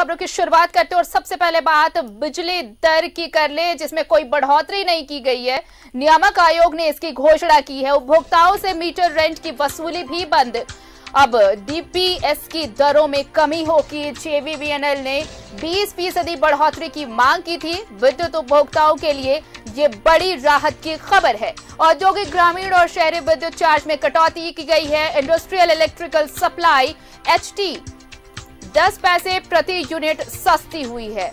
खबरों की शुरुआत करते और सबसे पहले बात बिजली दर की कर ले, जिसमें कोई बढ़ोतरी नहीं की गई है। नियामक आयोग ने इसकी घोषणा की है। उपभोक्ताओं से मीटर रेंट की वसूली भी बंद। अब डीपीएस की दरों में कमी होगी। जेवीबीएनएल ने 20 फ़ीसदी बढ़ोतरी की मांग की थी। विद्युत उपभोक्ताओं के लिए ये बड़ी राहत की खबर है। औद्योगिक ग्रामीण और शहरी विद्युत चार्ज में कटौती की गई है। इंडस्ट्रियल इलेक्ट्रिकल सप्लाई एचटी 10 पैसे प्रति यूनिट सस्ती हुई है।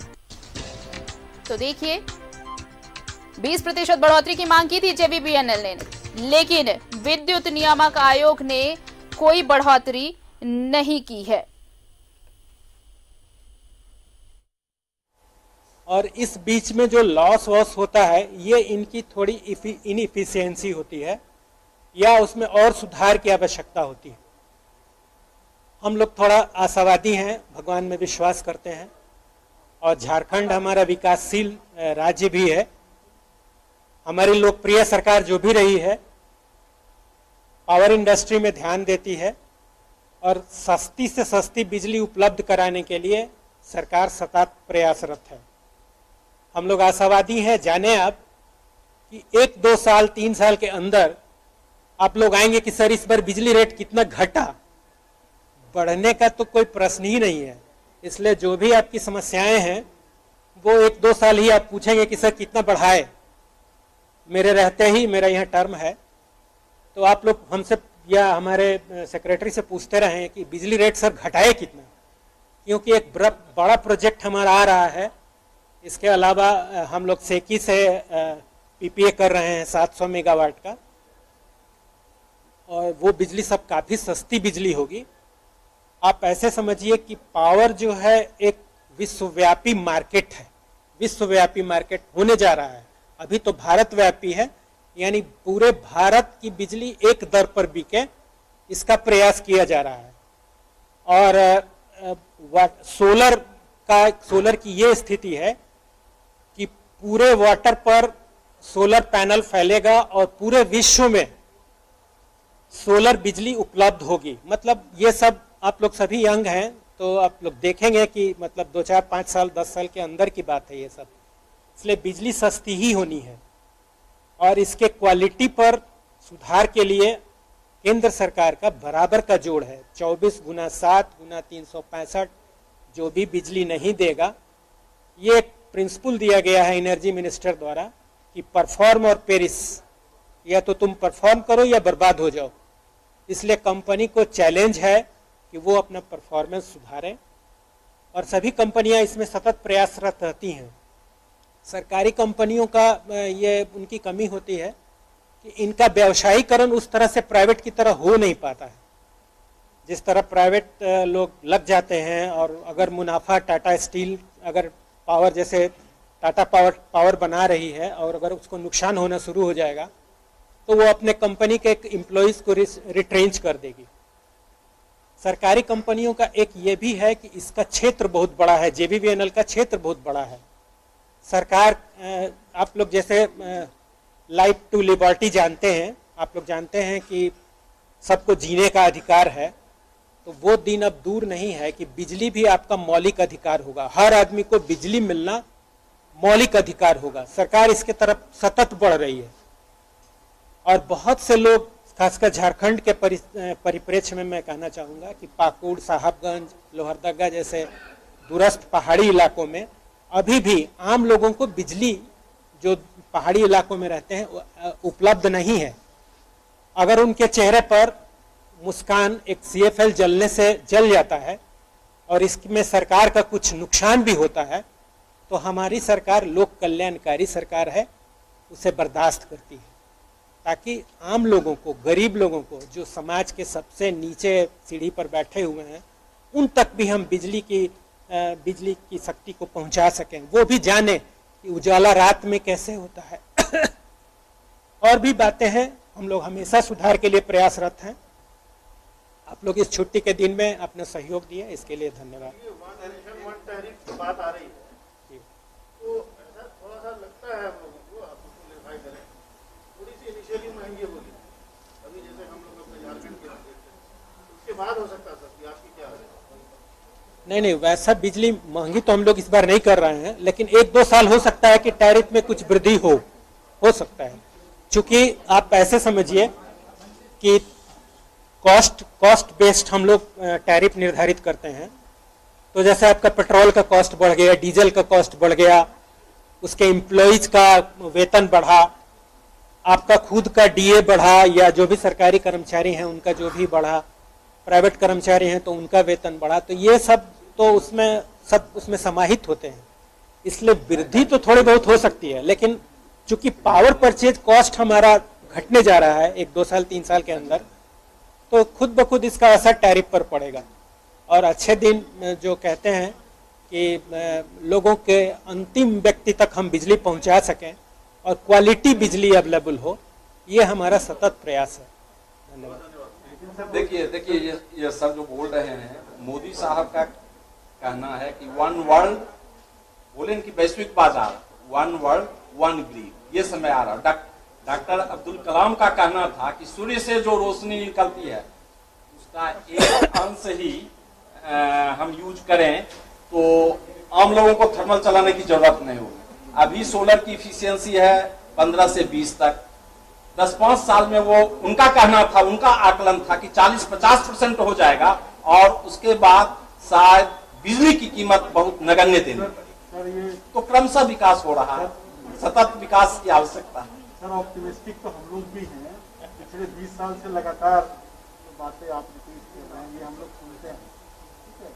तो देखिए 20 प्रतिशत बढ़ोतरी की मांग की थी जेवीबीएनएल ने। लेकिन विद्युत नियामक आयोग ने कोई बढ़ोतरी नहीं की है। और इस बीच में जो लॉस वॉस होता है, ये इनकी थोड़ी इनइफिशियंसी होती है, या उसमें और सुधार की आवश्यकता होती है। हम लोग थोड़ा आशावादी हैं, भगवान में विश्वास करते हैं। और झारखंड हमारा विकासशील राज्य भी है। हमारी लोकप्रिय सरकार जो भी रही है, पावर इंडस्ट्री में ध्यान देती है और सस्ती से सस्ती बिजली उपलब्ध कराने के लिए सरकार सतत प्रयासरत है। हम लोग आशावादी हैं, जाने आप कि एक, दो साल, तीन साल के अंदर आप लोग आएँगे कि सर इस बार बिजली रेट कितना घटा। बढ़ने का तो कोई प्रश्न ही नहीं है। इसलिए जो भी आपकी समस्याएँ हैं, वो एक दो साल ही आप पूछेंगे कि सर कितना बढ़ाए। मेरे रहते ही मेरा यहाँ टर्म है। तो आप लोग हमसे या हमारे सेक्रेटरी से पूछते रहे कि बिजली रेट सर घटाए कितना? क्योंकि एक बड़ा प्रोजेक्ट हमारा आ रहा है। इसके अलावा हम लोग सेकी से पीपीए कर रहे हैं 700 मेगावाट का। और वो बिजली सब काफ़ी सस्ती बिजली होगी। आप ऐसे समझिए कि पावर जो है एक विश्वव्यापी मार्केट है। विश्वव्यापी मार्केट होने जा रहा है। अभी तो भारत व्यापी है, यानी पूरे भारत की बिजली एक दर पर बिके, इसका प्रयास किया जा रहा है। और सोलर का सोलर की ये स्थिति है कि पूरे वाटर पर सोलर पैनल फैलेगा और पूरे विश्व में सोलर बिजली उपलब्ध होगी। मतलब ये सब आप लोग सभी यंग हैं तो आप लोग देखेंगे कि मतलब दो चार पाँच साल, दस साल के अंदर की बात है ये सब। इसलिए बिजली सस्ती ही होनी है। और इसके क्वालिटी पर सुधार के लिए केंद्र सरकार का बराबर का जोड़ है। 24 गुना सात गुना तीन जो भी बिजली नहीं देगा, ये एक प्रिंसिपल दिया गया है एनर्जी मिनिस्टर द्वारा कि परफॉर्म और पेरिस, या तो तुम परफॉर्म करो या बर्बाद हो जाओ। इसलिए कंपनी को चैलेंज है कि वो अपना परफॉर्मेंस सुधारें। और सभी कंपनियाँ इसमें सतत प्रयासरत रहती हैं। सरकारी कंपनियों का ये उनकी कमी होती है कि इनका व्यवसायीकरण उस तरह से प्राइवेट की तरह हो नहीं पाता है। जिस तरह प्राइवेट लोग लग जाते हैं और अगर मुनाफा टाटा स्टील, अगर पावर जैसे टाटा पावर पावर बना रही है और अगर उसको नुकसान होना शुरू हो जाएगा तो वो अपने कंपनी के एम्प्लॉयज़ को रिट्रेंच कर देगी। सरकारी कंपनियों का एक ये भी है कि इसका क्षेत्र बहुत बड़ा है जेबीवीएनएल का क्षेत्र बहुत बड़ा है। सरकार आप लोग जैसे लाइफ टू लिबर्टी जानते हैं, आप लोग जानते हैं कि सबको जीने का अधिकार है तो वो दिन अब दूर नहीं है कि बिजली भी आपका मौलिक अधिकार होगा। हर आदमी को बिजली मिलना मौलिक अधिकार होगा। सरकार इसके तरफ़ सतत बढ़ रही है। और बहुत से लोग खासकर झारखंड के परिप्रेक्ष्य में मैं कहना चाहूँगा कि पाकुड़, साहबगंज, लोहरदगा जैसे दूरस्थ पहाड़ी इलाकों में अभी भी आम लोगों को बिजली जो पहाड़ी इलाकों में रहते हैं उपलब्ध नहीं है। अगर उनके चेहरे पर मुस्कान एक सीएफएल जलने से जल जाता है और इसमें सरकार का कुछ नुकसान भी होता है तो हमारी सरकार लोक कल्याणकारी सरकार है, उसे बर्दाश्त करती है। ताकि आम लोगों को गरीब लोगों को जो समाज के सबसे नीचे सीढ़ी पर बैठे हुए हैं उन तक भी हम बिजली की बिजली की शक्ति को पहुँचा सकें वो भी जाने कि उजाला रात में कैसे होता है और भी बातें हैं हम लोग हमेशा सुधार के लिए प्रयासरत हैं आप लोग इस छुट्टी के दिन में अपने सहयोग दिए इसके लिए धन्यवाद बात आ रही है तो थोड़ा सा लगता है थोड़ी सी इनिशियली महँगी होगी अभी जैसे हम लोग अपने झारखंड के उसके बाद हो सकता है आपकी क्या नहीं नहीं, वैसा बिजली महँगी तो हम लोग इस बार नहीं कर रहे हैं, लेकिन एक दो साल हो सकता है कि टैरिफ में कुछ वृद्धि हो हो सकता है। क्योंकि आप ऐसे समझिए कि कॉस्ट कॉस्ट बेस्ड हम लोग टैरिफ निर्धारित करते हैं। तो जैसे आपका पेट्रोल का कॉस्ट बढ़ गया, डीजल का कॉस्ट बढ़ गया, उसके एम्प्लॉयज़ का वेतन बढ़ा, आपका खुद का डीए बढ़ा, या जो भी सरकारी कर्मचारी हैं, उनका जो भी बढ़ा प्राइवेट कर्मचारी हैं तो उनका वेतन बढ़ा तो ये सब तो उसमें सब उसमें समाहित होते हैं। इसलिए वृद्धि तो थोड़ी बहुत हो सकती है, लेकिन चूँकि पावर परचेज कॉस्ट हमारा घटने जा रहा है एक, दो साल, तीन साल के अंदर तो खुद ब खुद इसका असर टैरिफ पर पड़ेगा। और अच्छे दिन जो कहते हैं कि लोगों के अंतिम व्यक्ति तक हम बिजली पहुँचा सकें और क्वालिटी बिजली अवेलेबल हो, ये हमारा सतत प्रयास है। धन्यवाद। देखिए देखिए, ये ये सब जो बोल रहे हैं, मोदी साहब का कहना है कि वन वर्ल्ड बोले कि वैश्विक बाज़ार वन वर्ल्ड वन ग्रीड ये समय आ रहा डॉक्टर अब्दुल कलाम का कहना था कि सूर्य से जो रोशनी निकलती है उसका एक अंश ही आ, हम यूज़ करें तो आम लोगों को थर्मल चलाने की ज़रूरत नहीं होगी। अभी सोलर की इफिशियंसी है 15 से 20 तक। दस पाँच साल में वो उनका कहना था उनका आकलन था कि 40-50 परसेंट हो जाएगा और उसके बाद शायद बिजली की कीमत बहुत नगण्य देने। तो क्रमशः विकास हो रहा है। सतत विकास की आवश्यकता है। सर ऑप्टिमिस्टिक तो हम लोग भी हैं। पिछले 20 साल से लगातार जो बातें आप रिपीट कर रहे हैं, ये हम लोग सुनते हैं। ठीक है?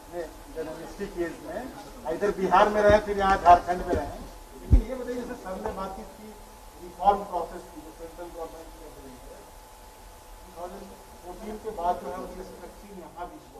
अपने जर्नलिस्टिक एज में, इधर बिहार में रहे, फिर यहाँ झारखंड में रहे। लेकिन ये बताइए, जैसे सर ने बातचीत की रिफॉर्म प्रोसेस की, जो सेंट्रल गवर्नमेंट के बाद जो है उसमें स्ट्रक्चरिंग यहाँ भी हुआ।